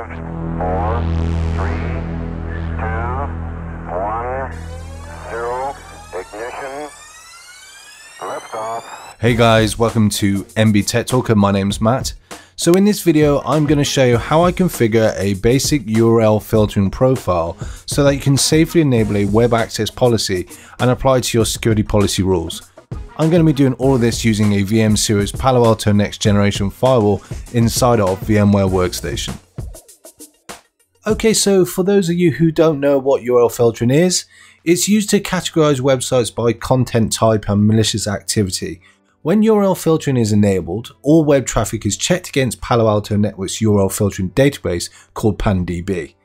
Hey guys, welcome to MB Tech Talker. My name's Matt. So in this video, I'm going to show you how I configure a basic URL filtering profile so that you can safely enable a web access policy and apply to your security policy rules. I'm going to be doing all of this using a VM Series Palo Alto Next Generation firewall inside of VMware Workstation. Okay, so for those of you who don't know what URL filtering is, it's used to categorize websites by content type and malicious activity. When URL filtering is enabled, all web traffic is checked against Palo Alto Network's URL filtering database called PanDB.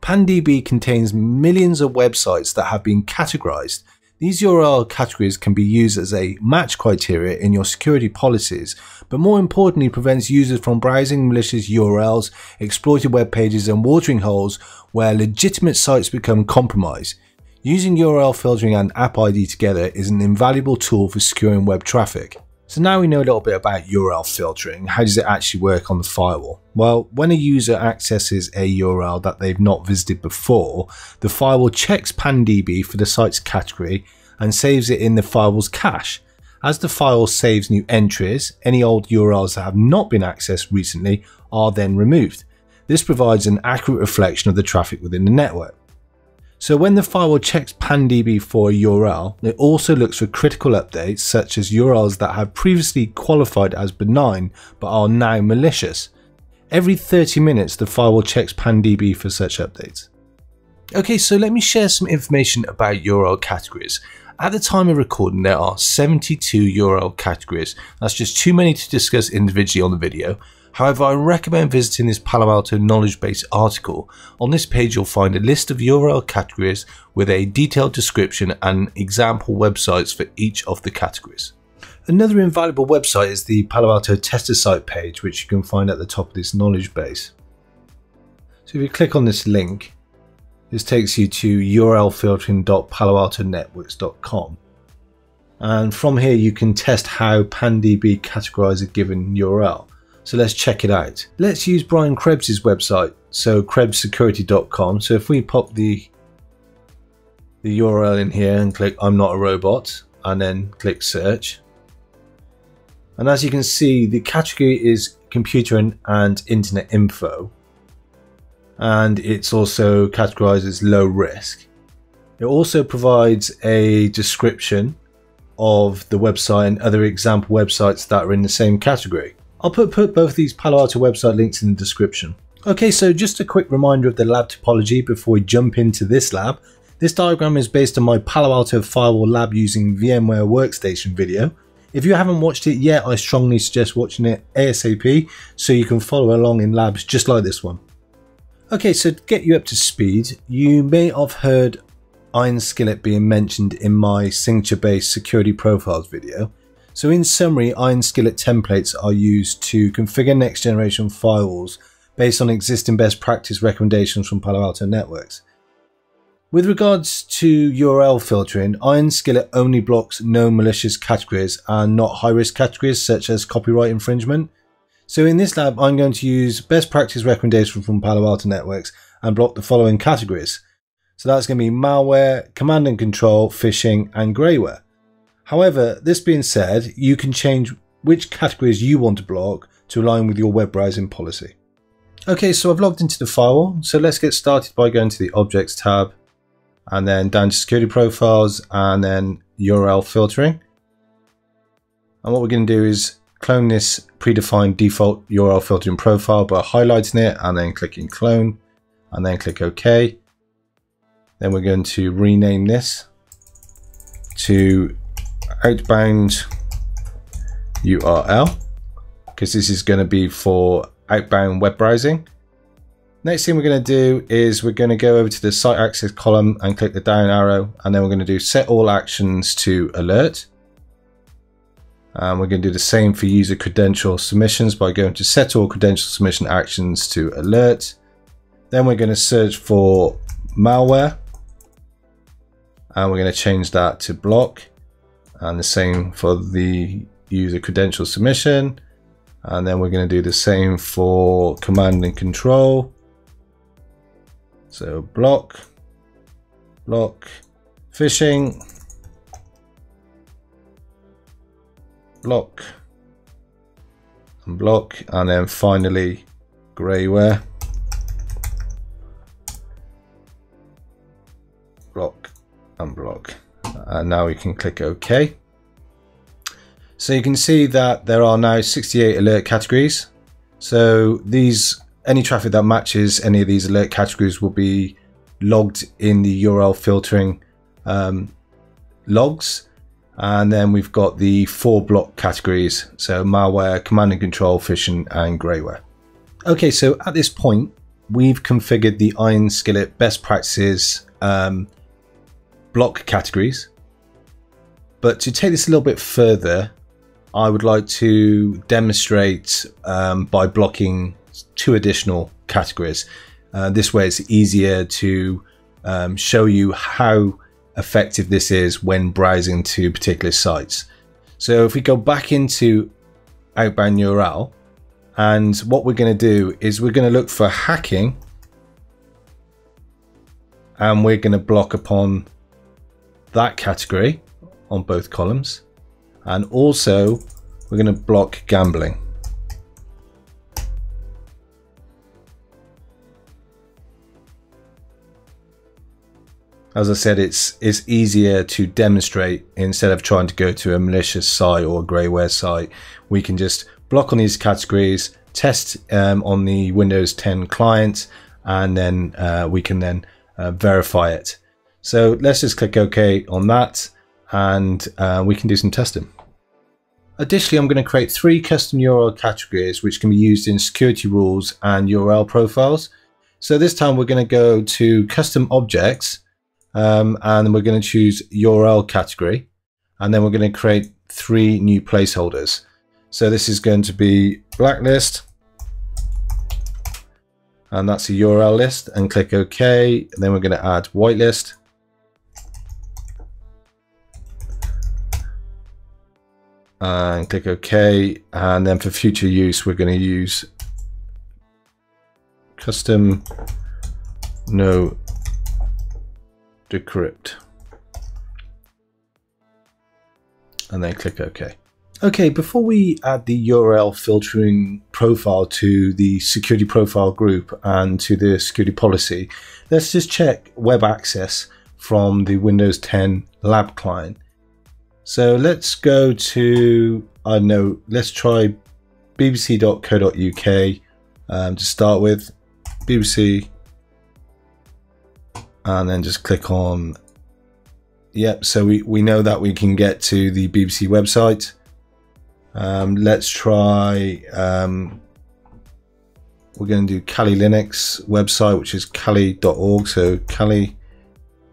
PanDB contains millions of websites that have been categorized these URL categories can be used as a match criteria in your security policies, but more importantly prevents users from browsing malicious URLs, exploited web pages and watering holes where legitimate sites become compromised. Using URL filtering and App ID together is an invaluable tool for securing web traffic. So now we know a little bit about URL filtering. How does it actually work on the firewall? Well, when a user accesses a URL that they've not visited before, the firewall checks PanDB for the site's category and saves it in the firewall's cache. As the firewall saves new entries, any old URLs that have not been accessed recently are then removed. This provides an accurate reflection of the traffic within the network. So when the firewall checks PanDB for a URL, it also looks for critical updates such as URLs that have previously qualified as benign but are now malicious. Every 30 minutes the firewall checks PanDB for such updates. Okay, so let me share some information about URL categories. At the time of recording, there are 72 URL categories. That's just too many to discuss individually on the video, However, I recommend visiting this Palo Alto knowledge base article. On this page, you'll find a list of URL categories with a detailed description and example websites for each of the categories. Another invaluable website is the Palo Alto tester site page, which you can find at the top of this knowledge base. So if you click on this link, this takes you to urlfiltering.paloaltonetworks.com. And from here, you can test how PanDB categorizes a given URL. So let's check it out. Let's use Brian Krebs's website, so krebssecurity.com. So if we pop the the URL in here and click I'm not a robot and then click search. And as you can see, the category is computer and, and internet info. And it's also categorized as low risk. It also provides a description of the website and other example websites that are in the same category. I'll put, put both these Palo Alto website links in the description. Okay, so just a quick reminder of the lab topology before we jump into this lab. This diagram is based on my Palo Alto firewall lab using VMware Workstation video. If you haven't watched it yet, I strongly suggest watching it ASAP so you can follow along in labs just like this one. Okay, so to get you up to speed, you may have heard Iron Skillet being mentioned in my signature based security profiles video. So in summary, Iron Skillet templates are used to configure next generation firewalls based on existing best practice recommendations from Palo Alto Networks. With regards to URL filtering, Iron Skillet only blocks known malicious categories and not high risk categories such as copyright infringement. So in this lab, I'm going to use best practice recommendations from Palo Alto Networks and block the following categories. So that's going to be malware, command and control, phishing, and greyware. However, this being said, you can change which categories you want to block to align with your web browsing policy. Okay, so I've logged into the firewall. So let's get started by going to the Objects tab and then down to Security Profiles and then URL filtering. And what we're going to do is clone this predefined default URL filtering profile by highlighting it and then clicking clone and then click OK. Then we're going to rename this to outbound URL because this is going to be for outbound web browsing. Next thing we're going to do is we're going to go over to the site access column and click the down arrow and then we're going to do set all actions to alert. And we're going to do the same for user credential submissions by going to set all credential submission actions to alert. Then we're going to search for malware and we're going to change that to block and the same for the user credential submission. And then we're going to do the same for command and control. So block, block, phishing, block, and block, and then finally grayware, block, and block. And now we can click OK. So you can see that there are now 68 alert categories. So these any traffic that matches any of these alert categories will be logged in the URL filtering um, logs. And then we've got the four block categories. So malware, command and control, phishing and grayware. Okay, so at this point, we've configured the Iron Skillet best practices um, block categories. But to take this a little bit further, I would like to demonstrate um, by blocking two additional categories. Uh, this way it's easier to um, show you how effective this is when browsing to particular sites. So if we go back into outbound URL and what we're going to do is we're going to look for hacking and we're going to block upon that category on both columns and also we're going to block gambling. As I said, it's it's easier to demonstrate instead of trying to go to a malicious site or a greyware site. We can just block on these categories, test um, on the Windows 10 client, and then uh, we can then uh, verify it. So let's just click OK on that, and uh, we can do some testing. Additionally, I'm going to create three custom URL categories which can be used in security rules and URL profiles. So this time we're going to go to custom objects um, and we're going to choose URL category and then we're going to create three new placeholders. So this is going to be blacklist and that's a URL list and click OK. And then we're going to add whitelist Uh, and click OK. And then for future use, we're going to use custom no decrypt. And then click OK. Okay, before we add the URL filtering profile to the security profile group and to the security policy, let's just check web access from the Windows 10 lab client. So let's go to, I don't know, let's try bbc.co.uk um, to start with. BBC. And then just click on, yep, so we, we know that we can get to the BBC website. Um, let's try, um, we're going to do Kali Linux website, which is kali.org. So Kali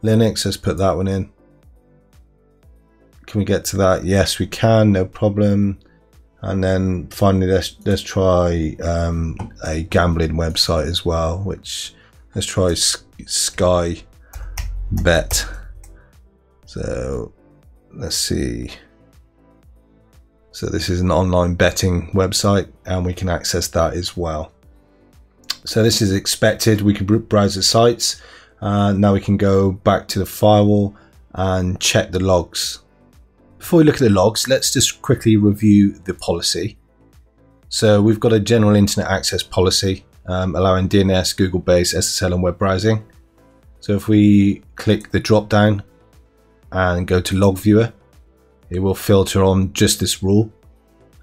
Linux, let's put that one in. Can we get to that? Yes, we can. No problem. And then finally, let's let's try um, a gambling website as well. Which let's try Sky Bet. So let's see. So this is an online betting website, and we can access that as well. So this is expected. We can browse the sites. Uh, now we can go back to the firewall and check the logs. Before we look at the logs, let's just quickly review the policy. So we've got a general internet access policy um, allowing DNS, Google-based SSL and web browsing. So if we click the drop down and go to log viewer, it will filter on just this rule.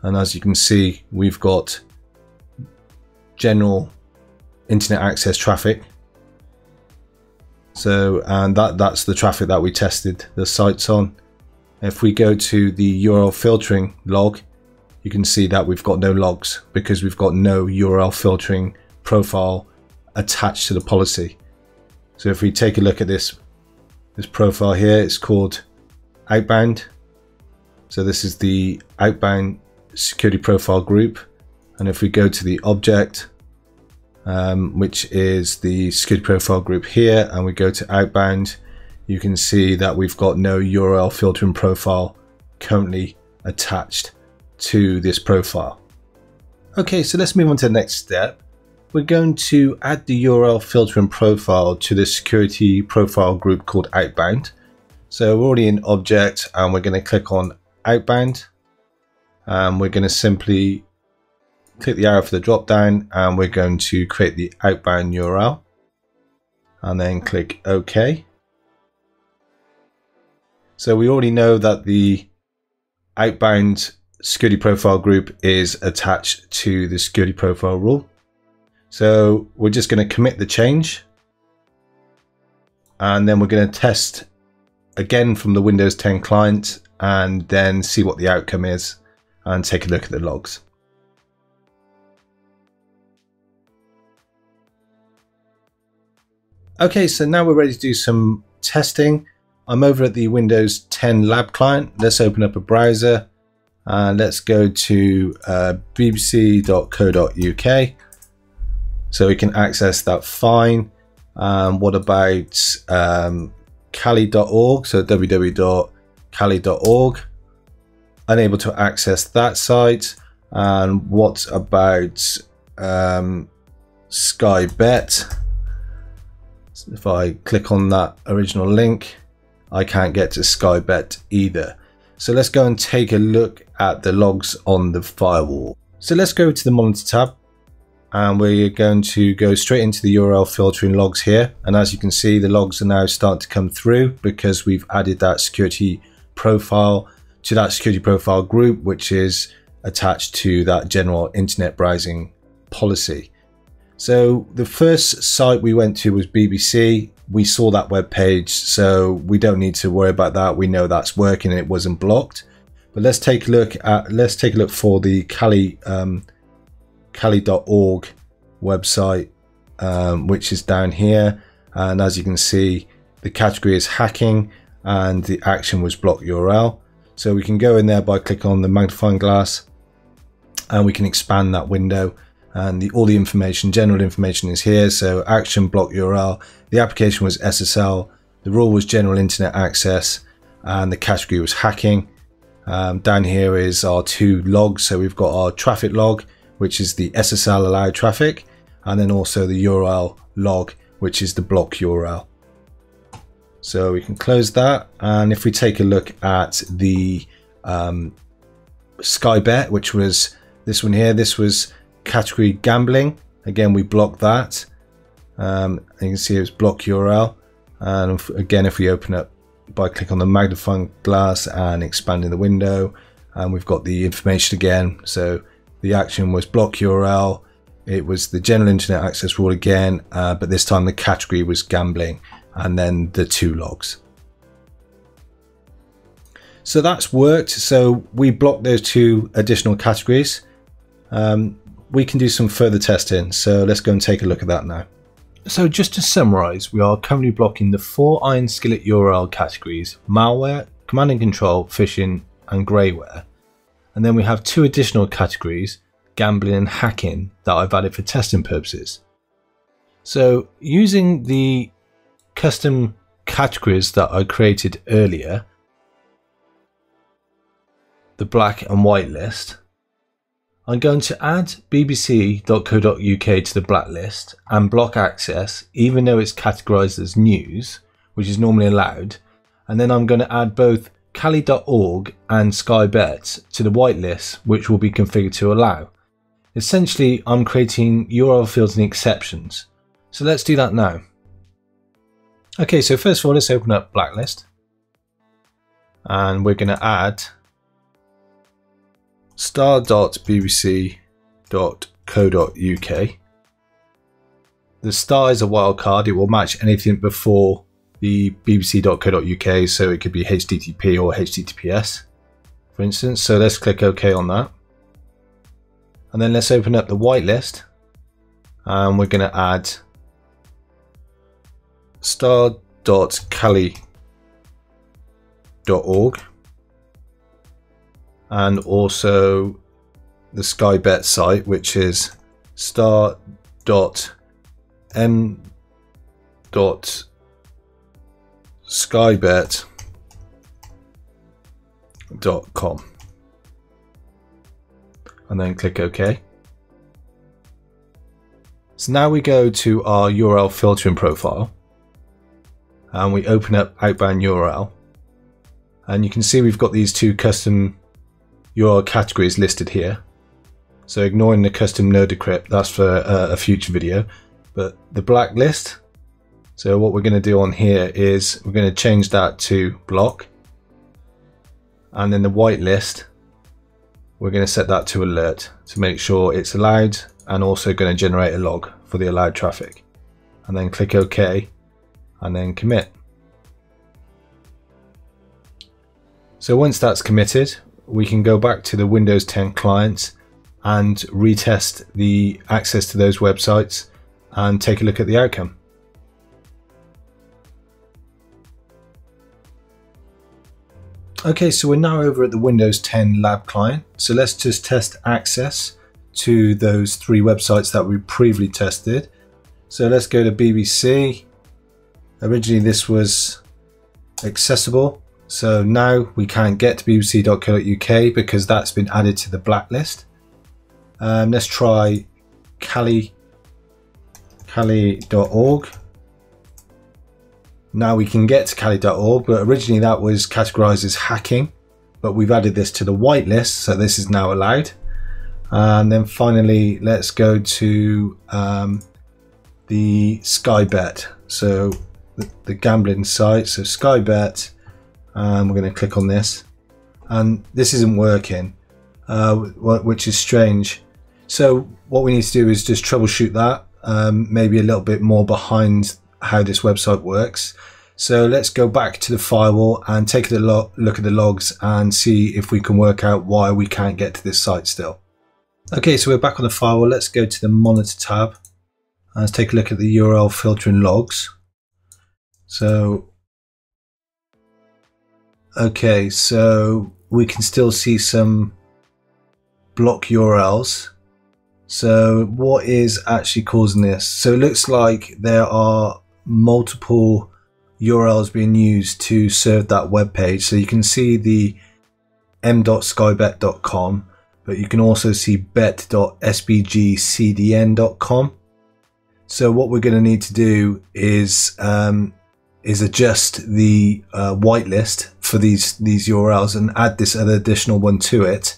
And as you can see, we've got general internet access traffic. So, and that, that's the traffic that we tested the sites on. If we go to the URL filtering log, you can see that we've got no logs because we've got no URL filtering profile attached to the policy. So if we take a look at this, this profile here, it's called outbound. So this is the outbound security profile group. And if we go to the object, um, which is the security profile group here, and we go to outbound, you can see that we've got no URL filtering profile currently attached to this profile. Okay, so let's move on to the next step. we're going to add the URL filtering profile to the security profile group called Outbound. So we're already in Object and we're going to click on Outbound. And we're going to simply click the arrow for the drop down and we're going to create the outbound URL and then click OK. So we already know that the outbound security profile group is attached to the security profile rule. So we're just going to commit the change. And then we're going to test again from the Windows 10 client and then see what the outcome is and take a look at the logs. Okay, so now we're ready to do some testing. I'm over at the Windows 10 lab client. Let's open up a browser and let's go to uh, bbc.co.uk so we can access that fine. Um, what about um, Kali.org? So www.kali.org. Unable to access that site. And what about um, Sky Bet? So if I click on that original link, I can't get to Sky Bet either. So let's go and take a look at the logs on the firewall. So let's go to the monitor tab and we're going to go straight into the URL filtering logs here. And as you can see, the logs are now starting to come through because we've added that security profile to that security profile group, which is attached to that general internet browsing policy. So the first site we went to was BBC. We saw that web page, so we don't need to worry about that. We know that's working and it wasn't blocked. But let's take a look at let's take a look for the Kali um, kali.org website, um, which is down here. And as you can see, the category is hacking and the action was block URL. So we can go in there by clicking on the magnifying glass and we can expand that window and the, all the information, general information is here. So action block URL, the application was SSL, the rule was general internet access and the category was hacking. Um, down here is our two logs. So we've got our traffic log which is the SSL allowed traffic, and then also the URL log, which is the block URL. So we can close that. And if we take a look at the um, Skybet, which was this one here, this was category gambling. Again, we block that. Um, you can see it's block URL. And again, if we open up by clicking on the magnifying glass and expanding the window, and we've got the information again. So the action was block URL. It was the general internet access rule again, uh, but this time the category was gambling and then the two logs. So that's worked. So we blocked those two additional categories. Um, we can do some further testing. So let's go and take a look at that now. So just to summarize, we are currently blocking the four Iron Skillet URL categories, malware, command and control, phishing, and greyware. And then we have two additional categories, gambling and hacking, that I've added for testing purposes. So using the custom categories that I created earlier, the black and white list, I'm going to add bbc.co.uk to the blacklist and block access, even though it's categorized as news, which is normally allowed. And then I'm going to add both Kali.org and Skybet to the whitelist, which will be configured to allow. Essentially, I'm creating URL fields and exceptions. So let's do that now. Okay, so first of all, let's open up Blacklist. And we're going to add star.bbc.co.uk. The star is a wildcard. It will match anything before the bbc.co.uk, so it could be HTTP or HTTPS, for instance. So let's click OK on that. And then let's open up the whitelist and we're going to add star.kali.org and also the Skybet site, which is star.m skybet.com and then click OK. So now we go to our URL filtering profile and we open up outbound URL and you can see we've got these two custom URL categories listed here. So ignoring the custom no decrypt, that's for uh, a future video. But the blacklist, so what we're going to do on here is we're going to change that to block. And then the whitelist, we're going to set that to alert to make sure it's allowed and also going to generate a log for the allowed traffic. And then click OK and then commit. So once that's committed, we can go back to the Windows 10 clients and retest the access to those websites and take a look at the outcome. Okay, so we're now over at the Windows 10 lab client. So let's just test access to those three websites that we previously tested. So let's go to BBC. Originally this was accessible. So now we can't get to bbc.co.uk because that's been added to the blacklist. Um, let's try Kali, Kali.org. Now we can get to Kali.org, but originally that was categorized as hacking, but we've added this to the whitelist, so this is now allowed. And then finally, let's go to um, the Sky Bet. So the, the, gambling site. So Sky Bet, and we're going to click on this. And this isn't working, uh, which is strange. So what we need to do is just troubleshoot that, um, maybe a little bit more behind how this website works. So let's go back to the firewall and take a look at the logs and see if we can work out why we can't get to this site still. Okay, so we're back on the firewall. Let's go to the monitor tab. And let's take a look at the URL filtering logs. So, okay, so we can still see some block URLs. So what is actually causing this? So it looks like there are multiple URLs being used to serve that web page. So you can see the m.skybet.com but you can also see bet.sbgcdn.com. So what we're going to need to do is um, is adjust the uh, whitelist for these these URLs and add this other additional one to it.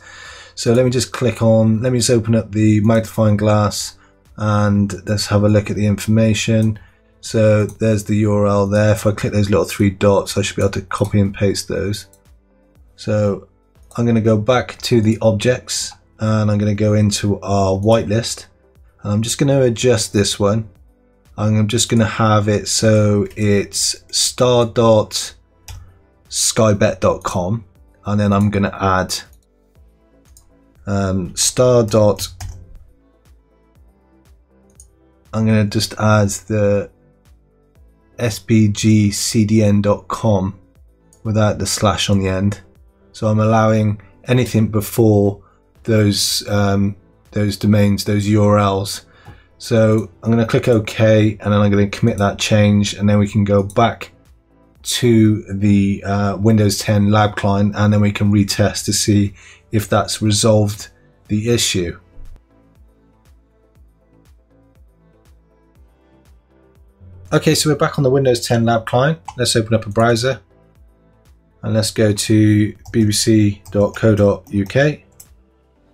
So let me just click on. Let me just open up the magnifying glass and let's have a look at the information. So there's the URL there. If I click those little three dots, I should be able to copy and paste those. So I'm going to go back to the objects and I'm going to go into our whitelist and I'm just going to adjust this one. I'm just going to have it so it's star.skybet.com and then I'm going to add um, star dot I'm going to just add the sbgcdn.com without the slash on the end so I'm allowing anything before those um, those domains, those URLs. So I'm going to click OK and then I'm going to commit that change and then we can go back to the uh, Windows 10 lab client and then we can retest to see if that's resolved the issue. Okay, so we're back on the Windows 10 lab client. Let's open up a browser and let's go to bbc.co.uk.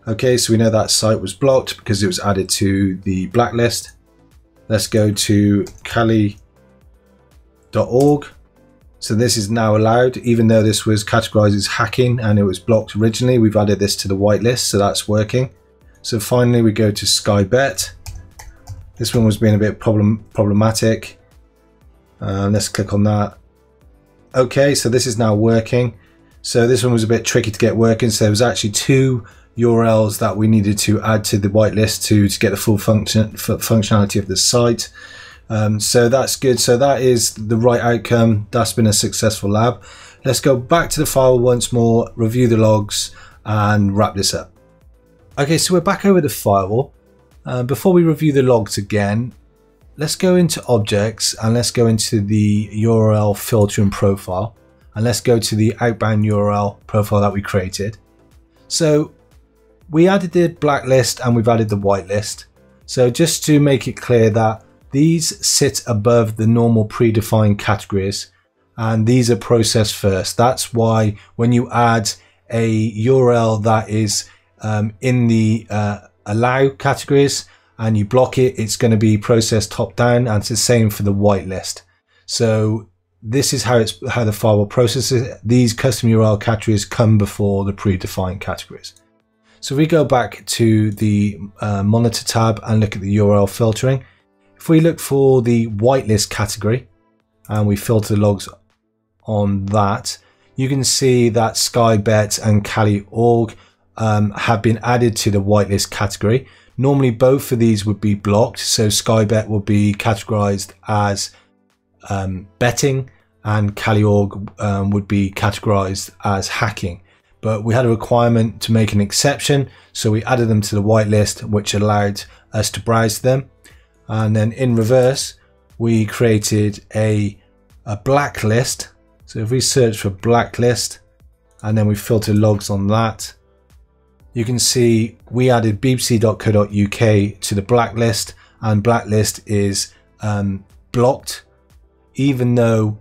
Okay, so we know that site was blocked because it was added to the blacklist. Let's go to kali.org. So this is now allowed, even though this was categorized as hacking and it was blocked originally, we've added this to the whitelist, so that's working. So finally we go to Skybet. This one was being a bit problem problematic. Uh, let's click on that. Okay, so this is now working. So this one was a bit tricky to get working. So there was actually two URLs that we needed to add to the whitelist to, to get the full function functionality of the site. Um, so that's good. So that is the right outcome. That's been a successful lab. Let's go back to the file once more, review the logs and wrap this up. Okay, so we're back over the firewall. Uh, before we review the logs again, let's go into objects and let's go into the URL filtering profile and let's go to the outbound URL profile that we created. So we added the blacklist and we've added the whitelist. So just to make it clear that these sit above the normal predefined categories and these are processed first. That's why when you add a URL that is um, in the uh, allow categories and you block it, it's going to be processed top down and it's the same for the whitelist. So this is how it's how the firewall processes These custom URL categories come before the predefined categories. So we go back to the uh, monitor tab and look at the URL filtering, if we look for the whitelist category and we filter the logs on that, you can see that Skybet and Kali.org um, have been added to the whitelist category. Normally both of these would be blocked, so Skybet would be categorized as um, betting and Kali.org um, would be categorized as hacking. But we had a requirement to make an exception, so we added them to the whitelist, which allowed us to browse them. And then in reverse, we created a, a blacklist. So if we search for blacklist and then we filter logs on that, you can see we added bbc.co.uk to the blacklist and blacklist is um, blocked even though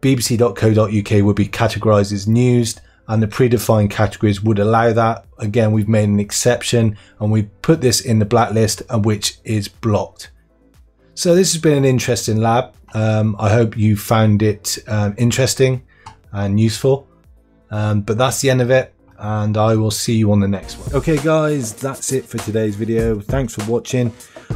bbc.co.uk would be categorized as news and the predefined categories would allow that. Again, we've made an exception and we put this in the blacklist and which is blocked. So this has been an interesting lab. Um, I hope you found it um, interesting and useful. Um, but that's the end of it and I will see you on the next one. Okay guys, that's it for today's video. Thanks for watching.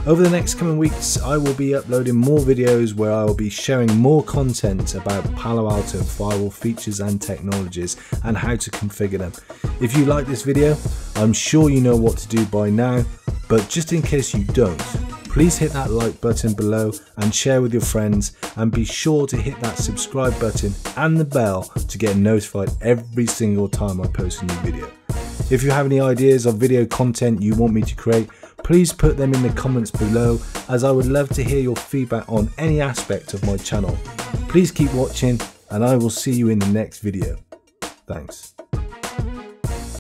Over the next coming weeks, I will be uploading more videos where I will be sharing more content about Palo Alto firewall features and technologies and how to configure them. If you like this video, I'm sure you know what to do by now, but just in case you don't, please hit that like button below and share with your friends and be sure to hit that subscribe button and the bell to get notified every single time I post a new video. If you have any ideas of video content you want me to create, please put them in the comments below as I would love to hear your feedback on any aspect of my channel. Please keep watching and I will see you in the next video. Thanks.